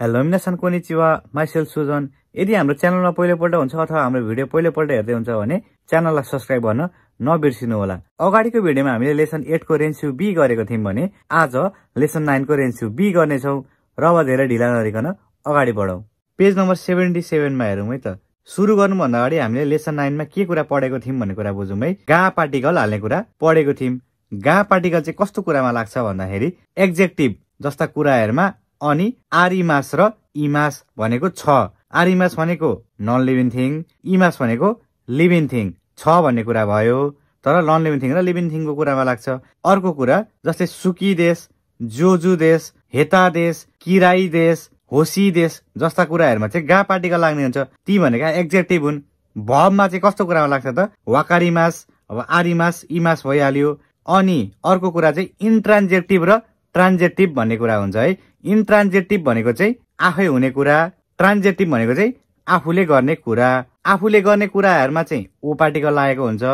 Hello मिनासन कोनिचिवा myself Sujan यदि हाम्रो च्यानलमा पहिलोपल्ट हुन्छ अथवा हाम्रो भिडियो पहिलोपल्ट हेर्दै हुन्छ भने च्यानललाई सब्सक्राइब गर्न नबिर्सिनु होला। अगाडिको भिडियोमा हामीले लेसन एटको रेन्स्यु बी गरेको थियौँ भने आज लेसन नाइनको रेन्स्यु बी गर्नेछौँ र अब धेरै ढिला नरिकन अगाडि बढौँ पेज नम्बर सेभेन्टी सेभेनमा हेरौँ है त। सुरु गर्नुभन्दा अगाडि हामीले लेसन नाइनमा के कुरा पढेको थियौँ भन्ने कुरा बुझौँ है। गा पार्टिकल हाल्ने कुरा पढेको थियौँ। गा पार्टिकल चाहिँ कस्तो कुरामा लाग्छ भन्दाखेरि एक्जेक्टिभ जस्ता कुराहरूमा अनि आरिमास र इमास भनेको छ। आरिमास भनेको नन लिभिङ थिङ इमास भनेको लिभिङ थिङ छ भन्ने कुरा भयो। तर नन लिभिङ थिङ र लिभिङ थिङको कुरामा लाग्छ। अर्को कुरा जस्तै सुकी देश जोजु देश हेता देश किराई देश होसी देश जस्ता कुराहरूमा चाहिँ गा पार्टिकल लाग्ने हुन्छ। ती भनेका एक्जेक्टिभ हुन्। भबमा चाहिँ कस्तो कुरामा लाग्छ त? वाकारिमास अब आरिमास इमास भइहाल्यो। अनि अर्को कुरा चाहिँ इन्ट्रान्जेक्टिभ र ट्रान्जेक्टिभ भन्ने कुरा हुन्छ है। इन्ट्रान्जेक्टिभ भनेको चाहिँ आफै हुने कुरा ट्रान्जेक्टिभ भनेको चाहिँ आफूले गर्ने कुरा। आफूले गर्ने कुराहरूमा चाहिँ ओ पार्टिकल लागेको हुन्छ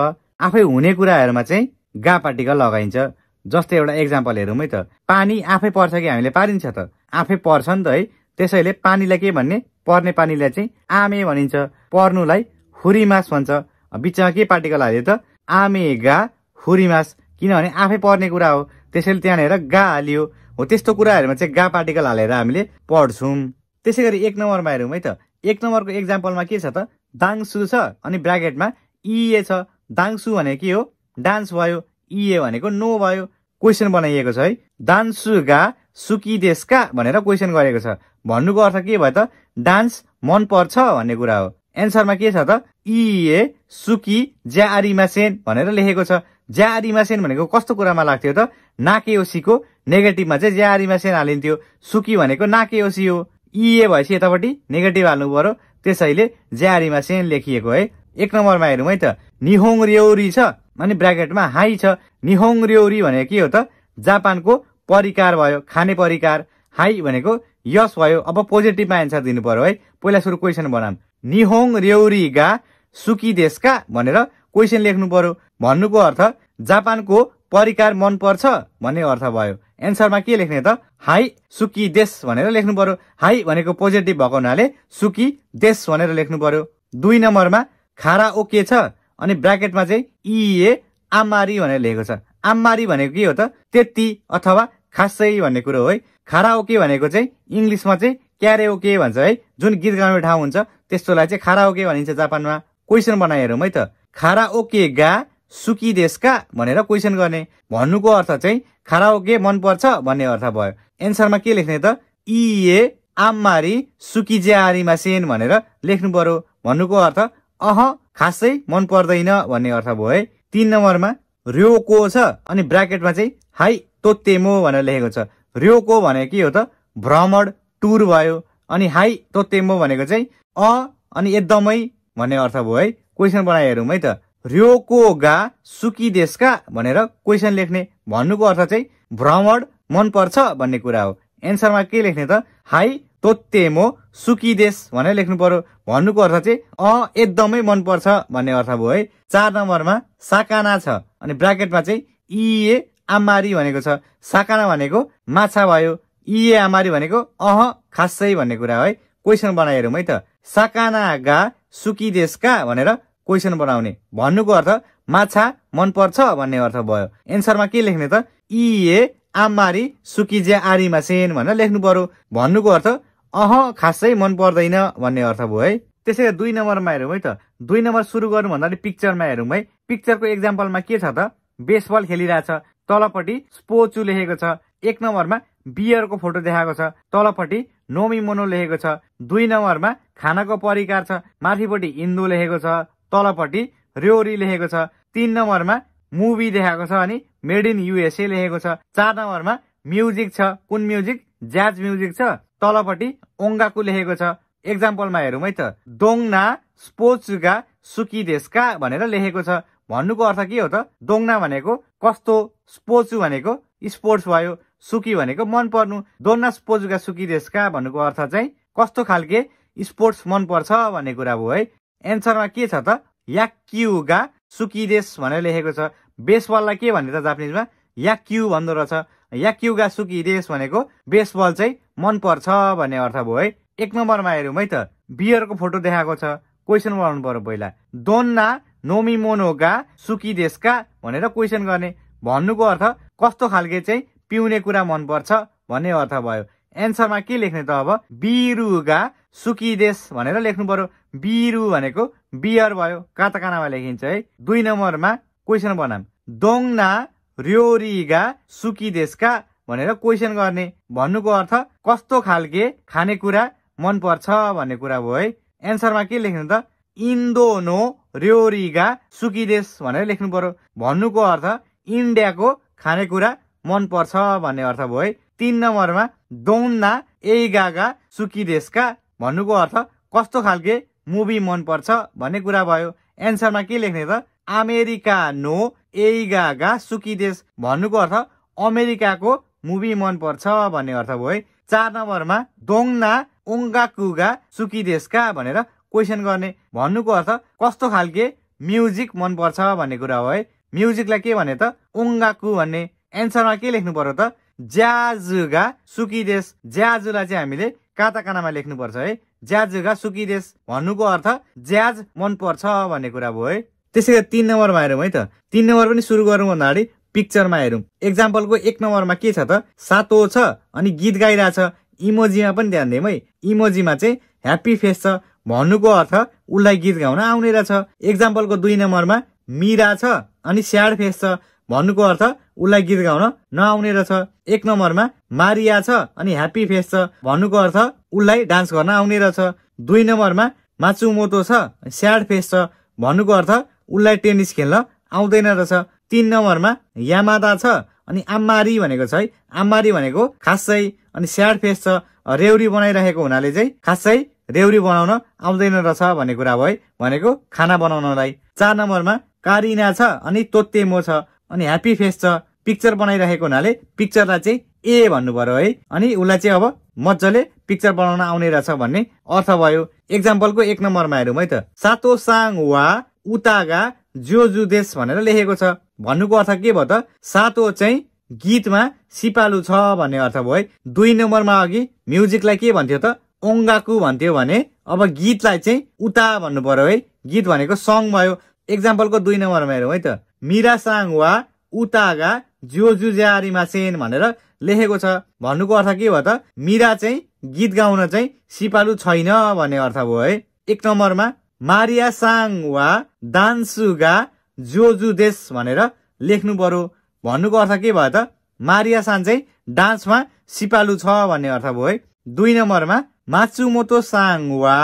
आफै हुने कुराहरूमा चाहिँ गा पार्टिकल लगाइन्छ। जस्तै एउटा इक्जाम्पल हेरौँ है त। पानी आफै पर्छ कि हामीले पारिन्छ त? आफै पर्छ नि त है। त्यसैले पानीलाई के भन्ने? पर्ने पानीलाई चाहिँ आमे भनिन्छ। पर्नुलाई हुरिमास भन्छ। बिचमा के पार्टिकल हाल्यो त? आमे गा हुरिमास। किनभने आफै पर्ने कुरा हो। त्यसैले त्यहाँनिर गा हालियो। हो त्यस्तो कुराहरूमा चाहिँ गा पार्टिकल हालेर हामीले पढ्छौँ। त्यसै गरी एक नम्बरमा हेरौँ है त। एक नम्बरको इक्जाम्पलमा के छ त? दाङसु छ अनि ब्राकेटमा इए छ। दाङसु भनेको के हो? डान्स भयो इए भनेको नो भयो। क्वेसन बनाइएको छ है। दान्सु गा सुकी देशका भनेर क्वेसन गरेको छ। भन्नुको अर्थ के भयो त? डान्स मन पर्छ भन्ने कुरा हो। एन्सरमा के छ त? इए सुकी ज्या सेन भनेर लेखेको छ। ज्या सेन भनेको कस्तो कुरामा लाग्थ्यो त? नाकेओसीको नेगेटिभमा चाहिँ ज्या सेन हालिन्थ्यो। सुकी भनेको नाकेओसी हो। इए भएपछि यतापट्टि नेगेटिभ हाल्नु पर्यो। त्यसैले ज्यारीमा सेन लेखिएको है। एक नम्बरमा हेरौँ है त। निहोङ रेउरी छ अनि ब्राकेटमा हाई छ। निहोङ रेउरी भनेको के हो त? जापानको परिकार भयो खाने परिकार। हाई भनेको यस भयो। अब पोजिटिभमा एन्सर दिनु पर्यो है। पहिला सुरु क्वेसन बनाऊँ। निहोङ रेउरी गा सुकी देशका भनेर क्वेसन लेख्नु पर्यो। भन्नुको अर्थ जापानको परिकार मन पर्छ भन्ने अर्थ भयो। एन्सरमा के लेख्ने त? हाई सुकी देश भनेर लेख्नु पर्यो। हाई भनेको पोजिटिभ भएको हुनाले सुकी देश भनेर लेख्नु पर्यो। दुई नम्बरमा खारा ओके छ अनि ब्राकेटमा चाहिँ इए आमारी भनेर लेखेको छ। आम्मारी भनेको के हो त? त्यति अथवा खासै भन्ने कुरो हो है। खारा ओके भनेको चाहिँ इङ्ग्लिसमा चाहिँ क्यारे ओके भन्छ है। जुन गीत गाउने ठाउँ हुन्छ त्यस्तोलाई चाहिँ खारा ओके भनिन्छ जापानमा। क्वेसन बनाइहेरौँ है त। खारा ओके गा सुकी देशका भनेर क्वेसन गर्ने। भन्नुको अर्थ चाहिँ खारा ओके मन पर्छ भन्ने अर्थ भयो। एन्सरमा के लेख्ने त? इए आम्मारी सुकी ज्यारीमा सेन भनेर लेख्नु पर्यो। भन्नुको अर्थ अह खासै मन पर्दैन भन्ने अर्थ भयो है। तिन नम्बरमा र्योको छ अनि ब्राकेटमा चाहिँ हाई तोतेमो भनेर लेखेको छ। र्योको भनेको के हो त? भ्रमण टुर भयो अनि हाई तोतेमो भनेको चाहिँ अ अनि एकदमै भन्ने अर्थ भयो है। क्वेसन बनाइहेरौँ है त। र्योको गा सुकी देशका भनेर क्वेसन लेख्ने। भन्नुको अर्थ चाहिँ भ्रमण मन पर्छ भन्ने कुरा हो। एन्सरमा के लेख्ने त? हाई तोतेमो सुकी देश भनेर लेख्नु पर्यो। भन्नुको अर्थ चाहिँ अ एकदमै मनपर्छ भन्ने अर्थ भयो है। चार नम्बरमा साकाना छ अनि ब्राकेटमा चाहिँ इए आमारी भनेको छ। साकाना भनेको माछा भयो। इए आमारी भनेको अह खासै भन्ने कुरा है क्वेसन बनाइहेरौँ है त। साकाना गा सुकी देशका भनेर क्वेसन बनाउने। भन्नुको अर्थ माछा मनपर्छ भन्ने अर्थ भयो। एन्सरमा के लेख्ने त? इए आमारी सुकिज्या आरीमा सेन भनेर लेख्नु पर्यो। भन्नुको अर्थ अह खासै मन पर्दैन भन्ने अर्थ भयो है। त्यसै दुई नम्बरमा हेरौँ है त। दुई नम्बर सुरु गर्नु भन्दा पिक्चरमा हेरौँ है। पिक्चरको एक्जाम्पलमा के छ त? बेसबल खेलिरहेछ। तलपट्टि स्पोचु लेखेको छ। एक नम्बरमा बियरको फोटो देखाएको छ। तलपट्टि नोमी मोनो लेखेको छ। दुई नम्बरमा खानाको परिकार छ। माथिपट्टि इन्दु लेखेको छ। तलपट्टि र्योरी लेखेको छ। तिन नम्बरमा मुभी देखाएको छ अनि मेड इन युएसए लेखेको छ। चार नम्बरमा म्युजिक छ। कुन म्युजिक? ज्याज म्युजिक छ। तलपट्टि ओङ्गाकु लेखेको छ। एक्जाम्पलमा हेरौँ है त दोङना स्पोर्ट्सगा सुकी देशका भनेर लेखेको छ। भन्नुको अर्थ के हो त? दोङना भनेको कस्तो स्पोर्ट्स भनेको स्पोर्ट्स भयो। सुकी भनेको मन पर्नु दोङ्ना स्पोर्ट्सगा सुकी देशका भन्नुको अर्थ चाहिँ कस्तो खालके स्पोर्ट्स मन पर्छ भन्ने कुरा भयो है। एन्सरमा के छ त? याक्युगा सुकी देश भनेर लेखेको छ। बेसबललाई के भन्ने त जापानिजमा? याक्यु भन्दो रहेछ। याक्युगा सुकी देश भनेको बेसबल चाहिँ मनपर्छ भन्ने अर्थ भयो है। एक नम्बरमा हेरौँ है त। बियरको फोटो देखाएको छ। क्वेसन बनाउनु पर्यो पहिला। दोन्ना नोमिमोनोगा सुकी देशका भनेर क्वेसन गर्ने। भन्नुको अर्थ कस्तो खालके चाहिँ पिउने कुरा मनपर्छ भन्ने अर्थ भयो। एन्सरमा के लेख्ने त अब? बिरुगा सुकी देश भनेर लेख्नु पर्यो। बिरु भनेको बियर भयो। काताकानामा लेखिन्छ है? दुई नम्बरमा क्वेसन बनाम दोङना र्योरिगा सुकी देशका भनेर क्वेसन गर्ने। भन्नुको अर्थ कस्तो खालके खानेकुरा मनपर्छ भन्ने कुरा भयो है। एन्सरमा के लेख्नु त? इन्डोनो र्योरिगा सुकी देश भनेर लेख्नु पर्यो। भन्नुको अर्थ इन्डियाको खानेकुरा मनपर्छ भन्ने अर्थ भयो है तिन नम्बरमा दौन्ना एगागा सुकी देशका भन्नुको अर्थ कस्तो खालके मुभी मनपर्छ भन्ने कुरा भयो। एन्सरमा के लेख्ने त? अमेरिका नो एगागा सुकी देश भन्नुको अर्थ अमेरिकाको मुभी मनपर्छ भन्ने अर्थ भयो है। चार नम्बरमा दोङना ओङ्गाकुगा सुकी देशका भनेर क्वेसन गर्ने भन्नुको अर्थ कस्तो खालके म्युजिक मनपर्छ भन्ने कुरा हो है। म्युजिकलाई के भने त? ओङ्गाकु भन्ने एन्सरमा के लेख्नु पर्यो त? ज्याजुगा सुकी देश ज्याजुलाई चाहिँ हामीले काताकानामा लेख्नुपर्छ है। ज्याजुगा सुकी देश भन्नुको अर्थ ज्याज मनपर्छ भन्ने कुरा भयो है। त्यसै गरी तिन नम्बरमा हेरौँ है त। तिन नम्बर पनि सुरु गरौँ भन्दा अगाडि पिक्चरमा हेरौँ। एक्जाम्पलको एक नम्बरमा के छ त? सातो छ अनि गीत गाइरहेछ इमोजीमा पनि ध्यान दिउँ है। इमोजीमा चाहिँ ह्याप्पी फेस छ भन्नुको अर्थ उसलाई गीत गाउन आउने रहेछ। एक्जाम्पलको दुई नम्बरमा मिरा छ अनि स्याड फेस छ भन्नुको अर्थ उसलाई गीत गाउन नआउने रहेछ एक नम्बरमा मारिया छ अनि ह्याप्पी फेस छ भन्नुको अर्थ उसलाई डान्स गर्न आउने रहेछ दुई नम्बरमा माचुमोतो छ स्याड फेस छ भन्नुको अर्थ उसलाई टेनिस खेल्न आउँदैन रहेछ। तिन नम्बरमा यामादा छ अनि आम्मारी भनेको छ है। आम्मारी भनेको खासै अनि स्याड फेस छ। रेउरी बनाइरहेको हुनाले चाहिँ खासै रेउरी बनाउन आउँदैन रहेछ भन्ने कुरा भयो भनेको खाना बनाउनलाई। चार नम्बरमा कारिना छ अनि तोत्तेमो छ अनि ह्याप्पी फेस छ। पिक्चर बनाइरहेको हुनाले पिक्चरलाई चाहिँ ए भन्नु पर्यो है। अनि उसलाई चाहिँ अब मजाले पिक्चर बनाउन आउने रहेछ भन्ने अर्थ भयो। एक्जाम्पलको एक नम्बरमा हेरौँ है त। सातो साङ वा उतागा जोजु देश भनेर लेखेको छ। भन्नुको अर्थ के भयो त? सातो चाहिँ गीतमा सिपालु छ भन्ने अर्थ भयो है। दुई नम्बरमा अघि म्युजिकलाई के भन्थ्यो त? ओङ्गाकु भन्थ्यो भने अब गीतलाई चाहिँ उता भन्नु पर्यो है। गीत भनेको सङ भयो। एक्जाम्पलको दुई नम्बरमा हेरौँ है त। मिरासाङ वा उतागा जोजु ज्यारिमासेन भनेर लेखेको छ। भन्नुको अर्थ के भयो त? मिरा चाहिँ गीत गाउन चाहिँ सिपालु छैन भन्ने अर्थ भयो है। एक नम्बरमा मारिया साङ वा दान्सुगा जोजु देश भनेर लेख्नु पर्यो। भन्नुको अर्थ के भयो त? मारिया सान चाहिँ डान्समा सिपालु छ भन्ने अर्थ भयो है। दुई नम्बरमा माचुमोतो साङ वा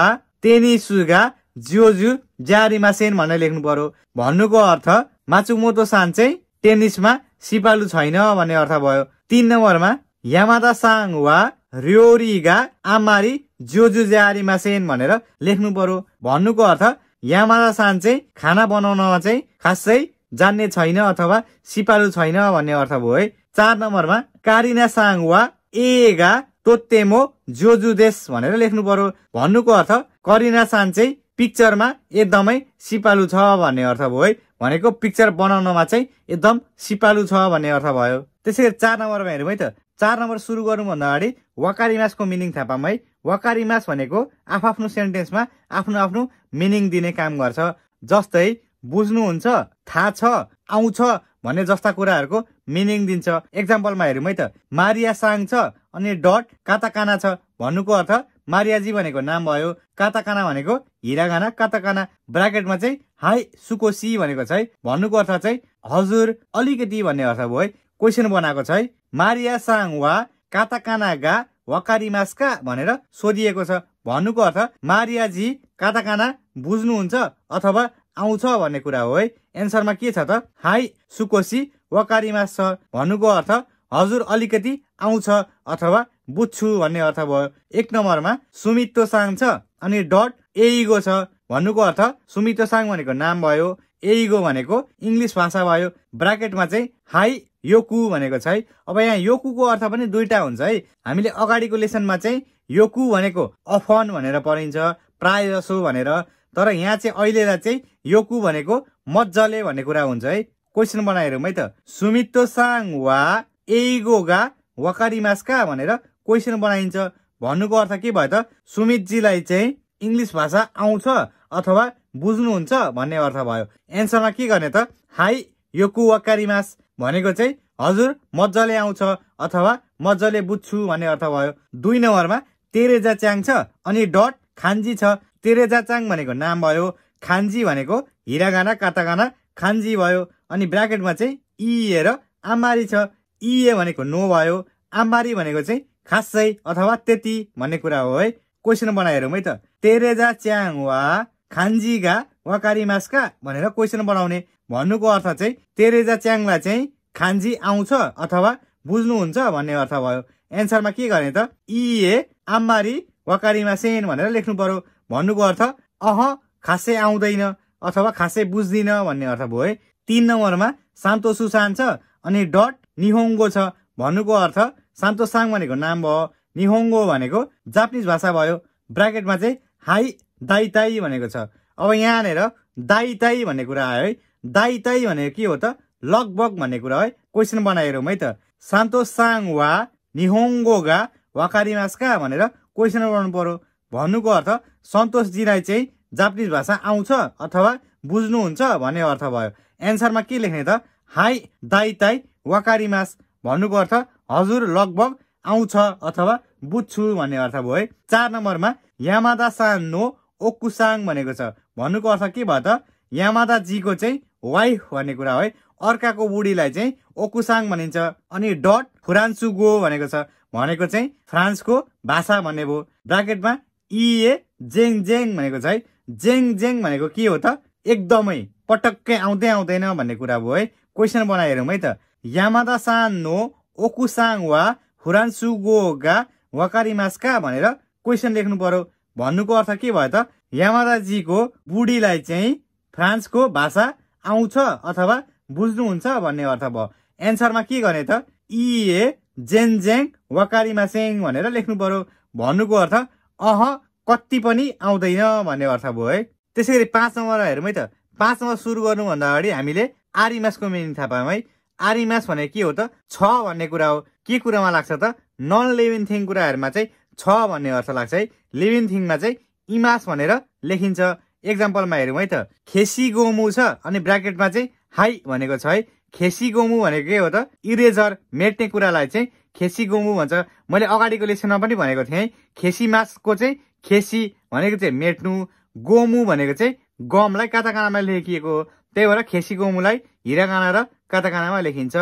तेनिसुगा जोजु ज्यारिमा सेन भनेर लेख्नु पर्यो। भन्नुको अर्थ माचुमोतो सान चाहिँ टेनिसमा सिपालु छैन भन्ने अर्थ भयो। तिन नम्बरमा यामादा साङ वा र्योरिगा आमारी जोजु ज्यारिमा सेन भनेर लेख्नु पर्यो। भन्नुको अर्थ यामादा सान चाहिँ खाना बनाउनमा चाहिँ खासै जान्ने छैन अथवा सिपालु छैन भन्ने अर्थ भयो। है चार नम्बरमा कारिना साङ वा एगा तोत्तेमो जोजु देश भनेर लेख्नु पर्यो। भन्नुको अर्थ करिना सान चाहिँ पिक्चरमा एकदमै सिपालु छ भन्ने अर्थ भयो। है भनेको पिक्चर बनाउनमा चाहिँ एकदम सिपालु छ भन्ने अर्थ भयो। त्यसै गरी चार नम्बरमा हेरौँ है त। चार नम्बर सुरु गर्नुभन्दा अगाडि वकारी मासको मिनिङ थाहा पाऊँ है। वकारी मास भनेको आफ्नो सेन्टेन्समा आफ्नो आफ्नो मिनिङ दिने काम गर्छ। जस्तै बुझ्नुहुन्छ थाहा छ आउँछ भन्ने जस्ता कुराहरूको मिनिङ दिन्छ। एक्जाम्पलमा हेरौँ है त। मारिया साङ छ अनि डट काताकाना छ भन्नुको अर्थ मारियाजी भनेको नाम भयो काताकाना भनेको हिरागाना काताकाना ब्राकेटमा चाहिँ हाई सुकोसी भनेको छ है। भन्नुको अर्थ चाहिँ हजुर अलिकति भन्ने अर्थ भयो है। क्वेसन बनाएको छ है। मारिया साङ वा काताकानागा वकारिमासका भनेर सोधिएको छ। भन्नुको अर्थ मारियाजी काताकाना बुझ्नुहुन्छ अथवा आउँछ भन्ने कुरा हो है। एन्सरमा के छ त? हाई सुकोसी वकारिमास छ। भन्नुको अर्थ हजुर अलिकति आउँछ अथवा बुझ्छु भन्ने अर्थ भयो। एक नम्बरमा सुमित्तो साङ छ अनि डट एइगो छ। भन्नुको अर्थ सुमित्तो साङ भनेको नाम भयो एइगो भनेको इङ्ग्लिस भाषा भयो। ब्राकेटमा चाहिँ हाई योकु भनेको छ है। अब यहाँ योकुको अर्थ पनि दुईटा हुन्छ है। हामीले अगाडिको लेसनमा चाहिँ योकु भनेको अफन भनेर पढिन्छ प्राय जसो भनेर। तर यहाँ चाहिँ अहिलेलाई चाहिँ योकु भनेको मजाले भन्ने कुरा हुन्छ है। क्वेसन बनाएर है त। सुमित्तो साङ वा एइगोगा वकारिमास्का भनेर क्वेसन बनाइन्छ। भन्नुको अर्थ के भयो त? सुमितजीलाई चाहिँ इङ्ग्लिस भाषा आउँछ अथवा बुझ्नुहुन्छ भन्ने अर्थ भयो। एन्सरमा के गर्ने त? हाई योकु वकारिमास भनेको चाहिँ हजुर मजाले आउँछ अथवा मजाले बुझ्छु भन्ने अर्थ भयो। दुई नम्बरमा तेरेजा च्याङ छ अनि डट खान्जी छ। तेरेजा च्याङ भनेको नाम भयो। खान्जी भनेको हिरागाना कातागाना खान्जी भयो। अनि ब्राकेटमा चाहिँ इए र आमारी छ। इए भनेको नो भयो। आमारी भनेको चाहिँ खासै अथवा त्यति भन्ने कुरा हो है? क्वेसन बनाएर है त। तेरेजा च्याङ वा खान्जीगा वाकारी मास्का भनेर क्वेसन बनाउने। भन्नुको अर्थ चाहिँ तेरेजा च्याङलाई चाहिँ खान्जी आउँछ अथवा बुझ्नुहुन्छ भन्ने अर्थ भयो। एन्सरमा के गर्ने त? इए आम्मारी वकारीमा सेन भनेर लेख्नु पर्यो। भन्नुको अर्थ अह खासै आउँदैन अथवा खासै बुझ्दिन भन्ने अर्थ भयो है? तिन नम्बरमा सान्तो सुसान छ अनि डट निहोङ्गो छ। भन्नुको अर्थ सान्तो साङ भनेको नाम भयो निहोङ्गो भनेको जापानिज भाषा भयो ब्राकेटमा चाहिँ हाई दाई ताई भनेको छ। अब यहाँनिर दाई ताई भन्ने कुरा आयो है। दाई ताई भनेको के हो त? लगभग भन्ने कुरा है क्वेसन बनाइरहँ है त। सान्तो साङ वा निहोङ्गोगा वाकारिमासका भनेर क्वेसन बनाउनु पर्यो। भन्नुको अर्थ सन्तोषजीलाई चाहिँ जापानिज भाषा आउँछ अथवा बुझ्नुहुन्छ भन्ने अर्थ भयो। एन्सरमा के लेख्ने त? हाई दाई ताई वाकारिमास भन्नुको अर्थ हजुर लगभग आउँछ अथवा बुझ्छु भन्ने अर्थ भयो है। चार नम्बरमा यामादा सान नो ओकुसाङ भनेको छ। भन्नुको अर्थ के भयो त? यामादाजीको चाहिँ वाइफ भन्ने कुरा हो है। अर्काको बुढीलाई चाहिँ ओकुसाङ भनिन्छ अनि डट फुरान्सुगो भनेको छ। भनेको चाहिँ फ्रान्सको भाषा भन्ने भयो। ब्राकेटमा इए जेङ जेङ भनेको छ है। जेङ जेङ भनेको के हो त? एकदमै पटक्कै आउँदै आउँदैन भन्ने कुरा भयो है। क्वेसन बनाइहेरौँ है त। यामादा सान नो ओकुसाङ वा फुरान्सुगोगा वकारिमास्का भनेर क्वेसन लेख्नु पर्यो। भन्नुको अर्थ के भयो त? यामादाजीको बुढीलाई चाहिँ फ्रान्सको भाषा आउँछ अथवा बुझ्नुहुन्छ भन्ने अर्थ भयो। एन्सरमा के गर्ने त? इए जेन जेङ वकारीमा सेङ भनेर लेख्नु पर्यो। भन्नुको अर्थ अह कति पनि आउँदैन भन्ने अर्थ भयो है। त्यसै गरी पाँच नम्बर हेरौँ है त पाँच नम्बर सुरु गर्नुभन्दा अगाडि हामीले आरिमासको मिनिङ थाहा पायौँ है। आरिमास भनेको के हो त? छ भन्ने कुरा हो। के कुरामा लाग्छ त? नन लिभिङ थिङ कुराहरूमा चाहिँ छ भन्ने अर्थ लाग्छ है। लिभिङ थिङमा चाहिँ इमास भनेर लेखिन्छ। एक्जाम्पलमा हेरौँ है त। खेसी गोमु छ अनि ब्राकेटमा चाहिँ हाई भनेको छ है। खेसी गोमु भनेको के हो त? इरेजर मेट्ने कुरालाई चाहिँ खेसी गोमु भन्छ। मैले अगाडिको लेसनमा पनि भनेको थिएँ खेसी मासको चाहिँ खेसी भनेको चाहिँ मेट्नु। गोमु भनेको चाहिँ गमलाई काताकानामा लेखिएको हो। त्यही भएर खेसी गोमुलाई हिरागाना र काताकानामा लेखिन्छ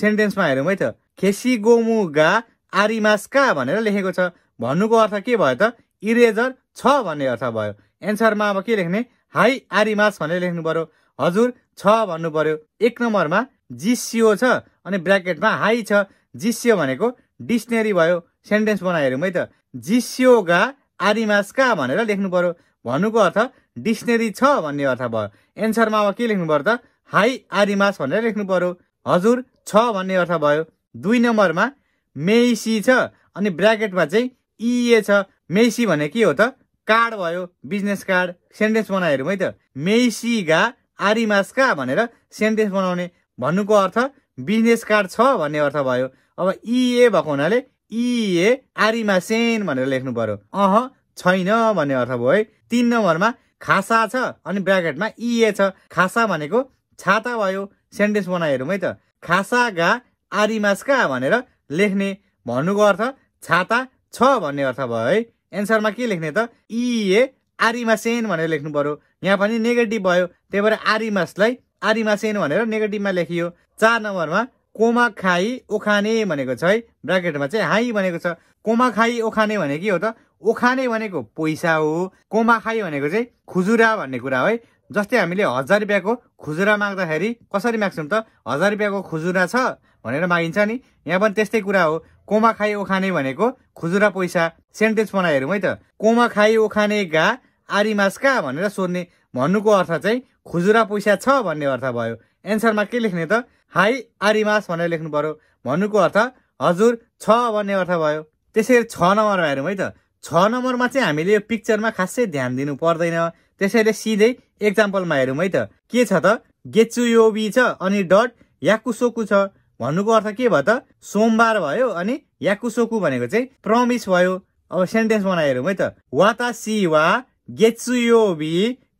सेन्टेन्समा हेरौँ है त खेसी गोमु गा आरिमासका भनेर लेखेको छ। भन्नुको अर्थ के भयो त? इरेजर छ भन्ने अर्थ भयो। एन्सरमा अब के लेख्ने? हाई आरिमास भनेर लेख्नु पर्यो। हजुर छ भन्नु पर्यो। एक नम्बरमा जिसियो छ अनि ब्राकेटमा हाई छ। जिसियो भनेको डिक्सनेरी भयो। सेन्टेन्स बनाइहेरौँ है त जिसियोगा आरिमासका भनेर लेख्नु पर्यो। भन्नुको अर्थ डिक्सनेरी छ भन्ने अर्थ भयो। एन्सरमा अब के लेख्नु पर्यो त? हाई आरिमास भनेर लेख्नु पर्यो। हजुर छ भन्ने अर्थ भयो। दुई नम्बरमा मेइसी छ अनि ब्राकेटमा चाहिँ इए छ। मेइसी भने के हो त? कार्ड भयो बिजनेस कार्ड सेन्टेन्स बनाइहेरौँ है त। मेइसीगा आरिमासका भनेर सेन्टेन्स बनाउने। भन्नुको अर्थ बिजनेस कार्ड छ भन्ने अर्थ भयो। अब इए भएको हुनाले इए आरिमासेन भनेर लेख्नु पर्यो। अह छैन भन्ने अर्थ भयो है। तिन नम्बरमा खासा छ अनि ब्राकेटमा इए छ। खासा भनेको छाता भयो सेन्टेन्स बनाइहेरौँ है त। खासागा आरिमासका भनेर लेख्ने भन्नुको अर्थ छाता छ भन्ने अर्थ भयो है। एन्सरमा के लेख्ने त? इए आरिमासेन भनेर लेख्नु पर्यो। यहाँ पनि नेगेटिभ भयो। त्यही भएर आरिमासलाई आरिमासेन भनेर नेगेटिभमा लेखियो। चार नम्बरमा कोमा खाई ओखाने भनेको छ है। ब्राकेटमा चाहिँ हाई भनेको छ। कोमा खाई ओखाने भने के हो त? ओखाने भनेको पैसा हो। कोमा खाई भनेको चाहिँ खुजुरा भन्ने कुरा हो है। जस्तै हामीले हजार रुपियाँको खुजुरा माग्दाखेरि कसरी माग्छौँ त? हजार रुपियाँको खुजुरा छ भनेर मागिन्छ नि। यहाँ पनि त्यस्तै कुरा हो। कोमा खाई ओखाने भनेको खुजुरा पैसा सेन्टेन्स बनाइहेरौँ है त। कोमा खाई ओखाने गा आरिमासका भनेर सोध्ने। भन्नुको अर्थ चाहिँ खुजुरा पैसा छ भन्ने अर्थ भयो। एन्सरमा के लेख्ने त? हाई आरिमास भनेर लेख्नु पर्यो। भन्नुको अर्थ हजुर छ भन्ने अर्थ भयो। त्यसै छ नम्बरमा हेरौँ है त। छ नम्बरमा चाहिँ हामीले यो पिक्चरमा खासै ध्यान दिनु पर्दैन। त्यसैले सिधै एक्जाम्पलमा हेरौँ है त। के छ त? गेचुयोबी छ अनि डट याकुसोकु छ। भन्नुको अर्थ के भयो त? सोमबार भयो अनि याकुसोकु भनेको चाहिँ प्रमिस भयो। अब सेन्टेन्स बनाइहेरौँ है त। वाता वा गेचुयोबी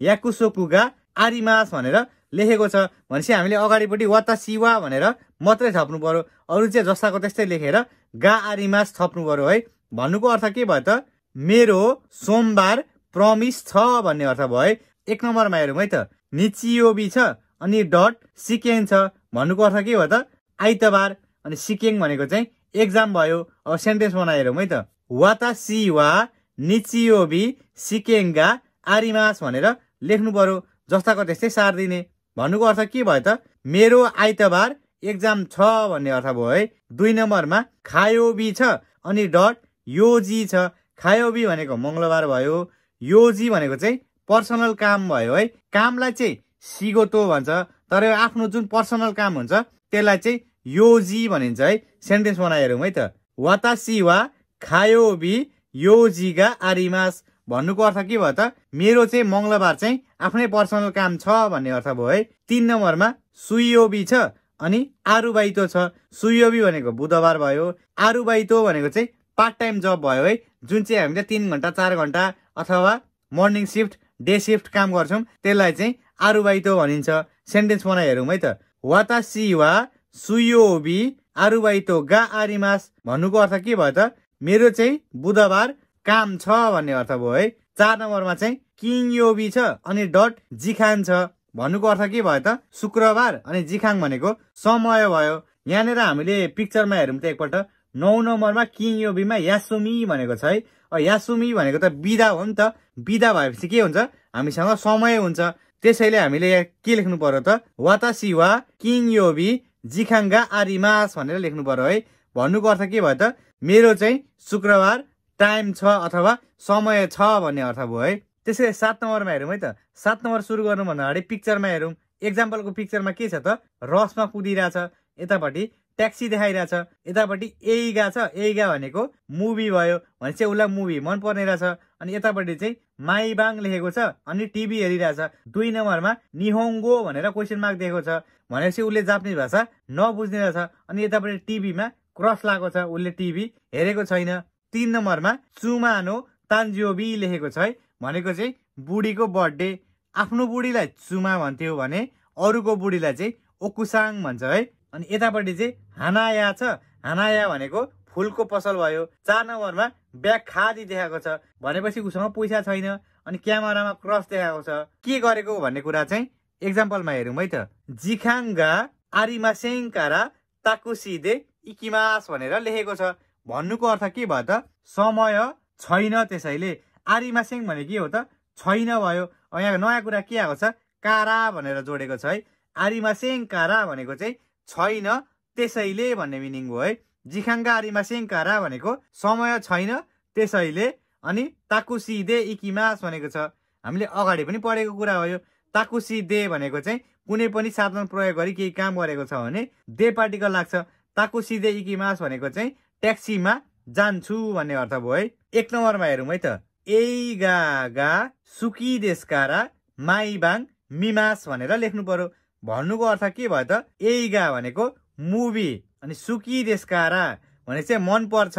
याकुसोकुगा आरिमास भनेर लेखेको छ। भनेपछि हामीले अगाडिपट्टि वाता सिवा भनेर मात्रै थप्नु पर्यो। अरू चाहिँ जस्ताको त्यस्तै लेखेर गा आरिमास थप्नु पर्यो है। भन्नुको अर्थ के भयो त? मेरो सोमबार प्रमिस छ भन्ने अर्थ भयो है एक नम्बरमा हेरौँ है त। निचियोबी छ अनि डट सिकेङ छ। भन्नुको अर्थ के भयो त? आइतबार अनि सिकेङ भनेको चाहिँ एक्जाम भयो। अब सेन्टेन्स बनाएर है त। वाता वा निचियोबी सिकेङ्गा आरिमास भनेर लेख्नु पर्यो जस्ताको त्यस्तै सार दिने। भन्नुको अर्थ के भयो त? मेरो आइतबार एक्जाम छ भन्ने अर्थ भयो है। दुई नम्बरमा खायोबी छ अनि डट योजी छ। खायोबी भनेको मङ्गलबार भयो। योजी भनेको चाहिँ पर्सनल काम भयो है। कामलाई चाहिँ सिगोतो भन्छ तर आफ्नो जुन पर्सनल काम हुन्छ त्यसलाई चाहिँ योजी भनिन्छ है। सेन्टेन्स बनाइहेरौँ है त। वातासी वा खायोबी योजिगा आरिमास। भन्नुको अर्थ के भयो त? मेरो चाहिँ मङ्गलबार चाहिँ आफ्नै पर्सनल काम छ भन्ने अर्थ भयो है। तिन नम्बरमा सुयोबी छ अनि आरुबाइतो छ। सुयोबी भनेको बुधबार भयो आरुबाइतो भनेको चाहिँ पार्ट टाइम जब भयो है। जुन चाहिँ हामीले तिन घन्टा चार घन्टा अथवा मर्निङ सिफ्ट डे सिफ्ट काम गर्छौँ त्यसलाई चाहिँ आरुबाइतो भनिन्छ। सेन्टेन्स बनाइहेरौँ है त। वातासी वा सुयोबी आरुबाइतो गा आरिमास। भन्नुको अर्थ के भयो त? मेरो चाहिँ बुधबार काम छ भन्ने अर्थ भयो है। चार नम्बरमा चाहिँ किङ योबी छ अनि डट जिखान छ। भन्नुको अर्थ के भयो त? शुक्रबार अनि जिखाङ भनेको समय भयो। यहाँनिर हामीले पिक्चरमा हेरौँ त एकपल्ट। नौ नम्बरमा किङ योबीमा यासुमी भनेको छ है। यासुमी भनेको त बिदा हो नि त। बिदा भएपछि के हुन्छ? हामीसँग समय हुन्छ। त्यसैले हामीले के लेख्नु पर्यो त? वातासी वा किङ योबी जिखाङ्गा आरिमास भनेर लेख्नु पर्यो है। भन्नुको अर्थ के भयो त? मेरो चाहिँ शुक्रबार टाइम छ अथवा समय छ भन्ने अर्थ भयो है। त्यसै सात नम्बरमा हेरौँ है त। सात नम्बर सुरु गर्नुभन्दा अगाडि पिक्चरमा हेरौँ। एक्जाम्पलको पिक्चरमा के छ त? रसमा कुदिरहेछ। यतापट्टि ट्याक्सी देखाइरहेछ। यतापट्टि एइगा छ एइगा भनेको मुभी भयो भने चाहिँ उसलाई मुभी मनपर्ने रहेछ। अनि यतापट्टि चाहिँ माइबाङ लेखेको छ अनि टिभी हेरिरहेछ। दुई नम्बरमा निहोङ्गो भनेर क्वेसन मार्क दिएको छ। भनेपछि उसले जापानिज भाषा नबुझ्ने रहेछ। अनि यतापट्टि टिभीमा क्रस लगाएको छ। उसले टिभी हेरेको छैन। तिन नम्बरमा चुमानो तान्जियोबी लेखेको छ है। भनेको चाहिँ बुढीको बर्थडे। आफ्नो बुढीलाई चुमा भन्थ्यो भने अरूको बुढीलाई चाहिँ ओकुसाङ भन्छ है। अनि यतापट्टि चाहिँ हानाया छ। हानाया भनेको फुलको पसल भयो। चार नम्बरमा ब्याग खादी देखाएको छ। भनेपछि उसँग पैसा छैन अनि क्यामेरामा क्रस देखाएको छ। के गरेको भन्ने कुरा चाहिँ एक्जाम्पलमा हेरौँ है त। जिखाङ्गा आरिमासेङकारा ताकुसिदे इकिमास भनेर लेखेको छ। भन्नुको अर्थ के भयो त? समय छैन त्यसैले। आरिमासेङ भने के हो त? छैन भयो। यहाँ नयाँ कुरा के आएको छ? कारा भनेर जोडेको छ है। आरिमासेङ कारा भनेको चाहिँ छैन त्यसैले भन्ने मिनिङ हो है। जिखाङ्गा आरिमासेङ कारा भनेको समय छैन त्यसैले अनि ताकुसी दे इकिमास भनेको छ। हामीले अगाडि पनि पढेको कुरा हो यो। ताकुसी दे भनेको चाहिँ कुनै पनि साधन प्रयोग गरी केही काम गरेको छ भने दे पार्टिकल लाग्छ। ताकुसी दे इकिमास भनेको चाहिँ ट्याक्सीमा जान्छु भन्ने अर्थ भयो है। एक नम्बरमा हेरौँ है त। ए गा सुकी देशकारा माइबाङ मिमास भनेर लेख्नु पर्यो। भन्नुको अर्थ के भयो त? ए गा भनेको मुभी अनि सुकी देशकारा भने चाहिँ मन पर्छ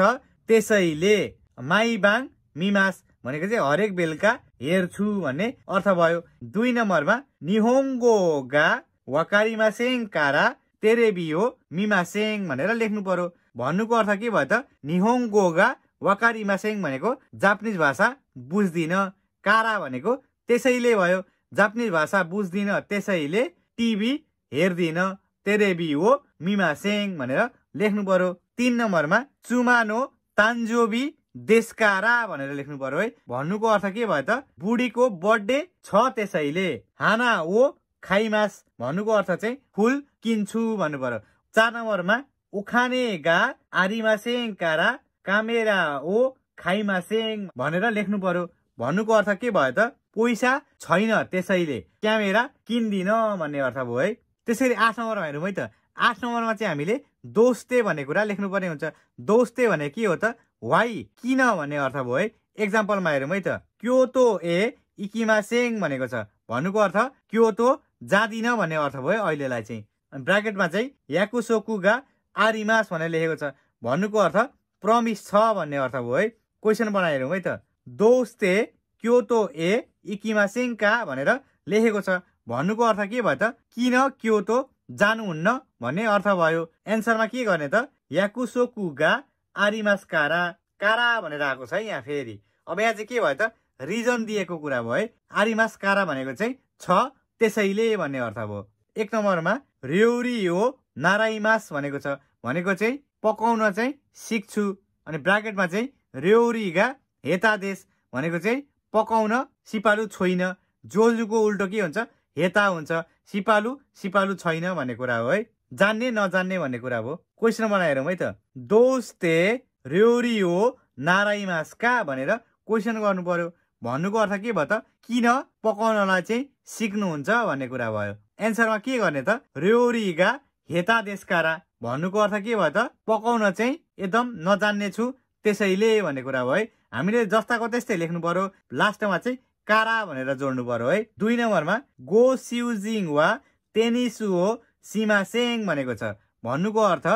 त्यसैले माइबाङ मिमास भनेको चाहिँ हरेक बेलुका हेर्छु भन्ने अर्थ भयो। दुई नम्बरमा निहोङ्गो गा वकारिमासेङ कारा तेरेबियो मिमासेङ भनेर लेख्नु पर्यो। भन्नुको अर्थ के भयो त? निहोङ्गोगा वकारिमासेङ भनेको जापानिज भाषा बुझ्दिन। कारा भनेको त्यसैले भयो। जापानिज भाषा बुझ्दिन त्यसैले टिभी हेर्दिन। तेरेबी हो मिमासेङ भनेर लेख्नु पर्यो। तिन नम्बरमा चुमानो तान्जोबी देशकारा भनेर लेख्नु पर्यो है। भन्नुको अर्थ के भयो त? बुढीको बर्थडे छ त्यसैले। हाना ओ खाइमास। भन्नुको अर्थ चाहिँ फुल किन्छु भन्नु पर्यो। चार नम्बरमा उखाने गा आरिमासेङ कारा कामेरा ओ खाइमासेङ भनेर लेख्नु पर्यो। भन्नुको अर्थ के भयो त? पैसा छैन त्यसैले। क्यामेरा किन्दिन भन्ने अर्थ भयो है। त्यसरी आठ नम्बरमा हेरौँ है त। आठ नम्बरमा चाहिँ हामीले दोस्ते भन्ने कुरा लेख्नुपर्ने हुन्छ। दोस्ते भने के हो त? वाइ किन भन्ने अर्थ भयो है। एक्जाम्पलमा हेरौँ है त। क्योतो ए इकिमासेङ भनेको छ। भन्नुको अर्थ क्योतो जाँदिन भन्ने अर्थ भयो अहिलेलाई चाहिँ। ब्राकेटमा चाहिँ याकुसोकुगा आरिमास भनेर लेखेको छ। भन्नुको अर्थ प्रमिस छ भन्ने अर्थ भयो है। क्वेसन बनाइहेरौँ है त। दोस्ते क्योतो ए इकिमासेङका भनेर लेखेको छ। भन्नुको अर्थ के भयो त? किन क्योतो जानुहुन्न भन्ने अर्थ भयो। एन्सरमा के गर्ने त? याकुसोकुगा आरिमास कारा कारा भनेर आएको छ है यहाँ फेरि। अब यहाँ चाहिँ के भयो त? रिजन दिएको कुरा भयो है। आरिमास कारा भनेको चाहिँ छ त्यसैले भन्ने अर्थ भयो। एक नम्बरमा र्यौरी हो नाराइमास भनेको छ। भनेको चाहिँ पकाउन चाहिँ सिक्छु अनि ब्राकेटमा चाहिँ र्यौरीगा हेतादेश भनेको चाहिँ पकाउन सिपालु छोइन। जोजुको उल्टो के हुन्छ? हेता हुन्छ सिपालु सिपालु छैन भन्ने कुरा हो है। जान्ने नजान्ने भन्ने कुरा हो। क्वेसन बनाएर है त। दोस्ते र्योरियो नाराइमासका भनेर क्वेसन गर्नु पर्यो भन्नुको अर्थ के भयो त? किन पकाउनलाई चाहिँ सिक्नुहुन्छ भन्ने कुरा भयो। एन्सरमा के गर्ने त? र्योरिगा हेता देशकारा। भन्नुको अर्थ के भयो त? पकाउन चाहिँ एकदम नजान्ने छु त्यसैले भन्ने कुरा भयो है। हामीले जस्ताको त्यस्तै लेख्नु पर्यो लास्टमा चाहिँ कारा भनेर जोड्नु पर्यो है? दुई नम्बरमा गो सिउजिङ वा टेनिसु हो सिमासेङ भनेको छ। भन्नुको अर्थ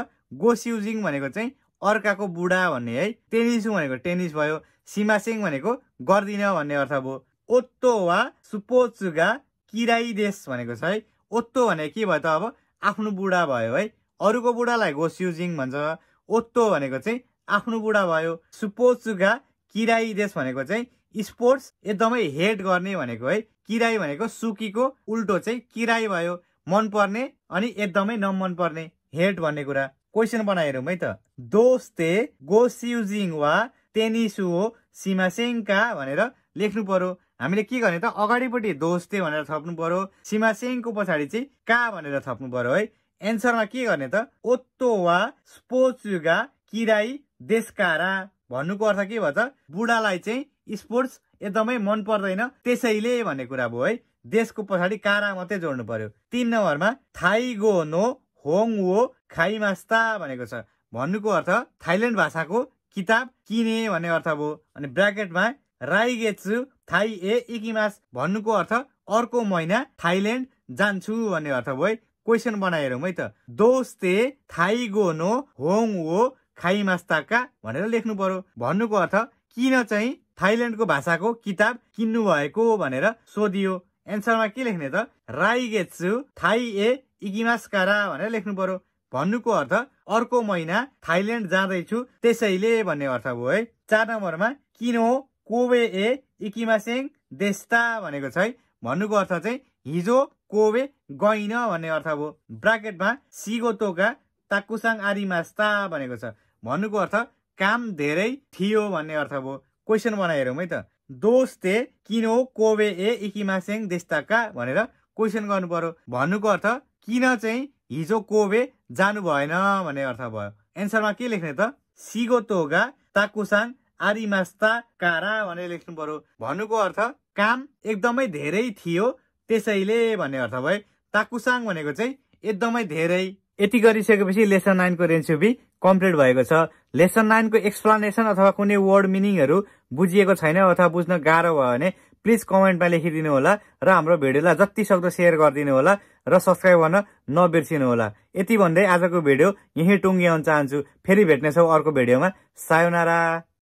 गो सिउजिङ भनेको चाहिँ अर्काको बुढा भन्ने है? टेनिसु भनेको टेनिस भयो सिमासेङ भनेको गर्दिन भन्ने अर्थ भयो। ओत्तो वा सुपोचुगा किराई देश भनेको छ है? ओत्तो भनेको के भयो त अब? आफ्नो बुढा भयो है? अरूको बुढालाई गो सिउजिङ भन्छ। ओत्तो भनेको चाहिँ आफ्नो बुढा भयो। सुपोचुगा किराई देश भनेको चाहिँ स्पोर्ट्स एकदमै हेट गर्ने भनेको है किराई भनेको सुकीको उल्टो चाहिँ किराई भयो मनपर्ने अनि एकदमै नमन पर्ने हेट भन्ने कुरा। क्वेसन बनाइहेरौँ है त। दोस्ते गो सिउजिङ वा टेनिसु हो सिमासेङका भनेर लेख्नु पर्यो। हामीले के गर्ने त? अगाडिपट्टि दोस्ते भनेर थप्नु पर्यो सिमासेङको पछाडि चाहिँ का भनेर थप्नु पर्यो है? एन्सरमा के गर्ने त? ओत्तो वा स्पोचुगा किराई देशकारा भन्नुको अर्थ के भयो त बुढालाई चाहिँ स्पोर्ट्स एकदमै मन पर्दैन। त्यसैले भन्ने कुरा भयो है देशको पछाडि कारा मात्रै जोड्नु पर्यो। तिन नम्बरमा थाइगो नो होङ वो खाइमास्ता भनेको छ। भन्नुको अर्थ थाइल्यान्ड भाषाको किताब किने भन्ने अर्थ भयो। अनि ब्राकेटमा राइगेछु थाइ ए इकिमास भन्नुको अर्थ अर्को महिना थाइल्यान्ड जान्छु भन्ने अर्थ भयो है। क्वेसन बनाइहेरौँ है त। दोस्ते थाइगो नो होङ वो खाइमास्ताका भनेर लेख्नु पर्यो। भन्नुको अर्थ किन चाहिँ थाइल्यान्डको भाषाको किताब किन्नु भएको भनेर सोधियो। एन्सरमा के लेख्ने त? राइगेत्सु थाइ ए इगिमास्कारा भनेर लेख्नु पर्यो। भन्नुको अर्थ अर्को महिना थाइल्यान्ड जाँदैछु त्यसैले भन्ने अर्थ भयो है। चार नम्बरमा किन कोबे ए इकिमासेङ देस्ता भनेको छ है। भन्नुको अर्थ चाहिँ हिजो कोबे गइन भन्ने अर्थ भयो ब्राकेटमा सिगोतोका ताकुसाङ आरिमास्ता भनेको छ। भन्नुको अर्थ काम धेरै थियो भन्ने अर्थ भयो क्वेसन बनाइहेरौँ है त दोस्ते किनो कोबे ए इकिमासेङ देस्ताका भनेर क्वेसन गर्नु पर्यो भन्नुको अर्थ किन चाहिँ हिजो कोबे जानु भएन भन्ने अर्थ भयो एन्सरमा के लेख्ने त सिगोतोगा ताकुसाङ आरिमास्ता कारा भनेर लेख्नु पर्यो भन्नुको अर्थ काम एकदमै धेरै थियो त्यसैले भन्ने अर्थ भयो ताकुसाङ भनेको चाहिँ एकदमै धेरै यति गरिसकेपछि लेसन नाइनको रेन्सुबी कम्प्लिट भएको छ। लेसन नाइनको एक्सप्लानेसन अथवा कुनै वर्ड मिनिङहरू बुझिएको छैन अथवा बुझ्न गाह्रो भयो भने प्लिज कमेन्टमा लेखिदिनु होला र हाम्रो भिडियोलाई जति सक्दो सेयर गरिदिनु होला र सब्सक्राइब गर्न नबिर्सिनु होला यति भन्दै आजको भिडियो यहीँ टुङ्ग्याउन चाहन्छु। फेरि भेट्नेछौँ अर्को भिडियोमा। सायोनारा।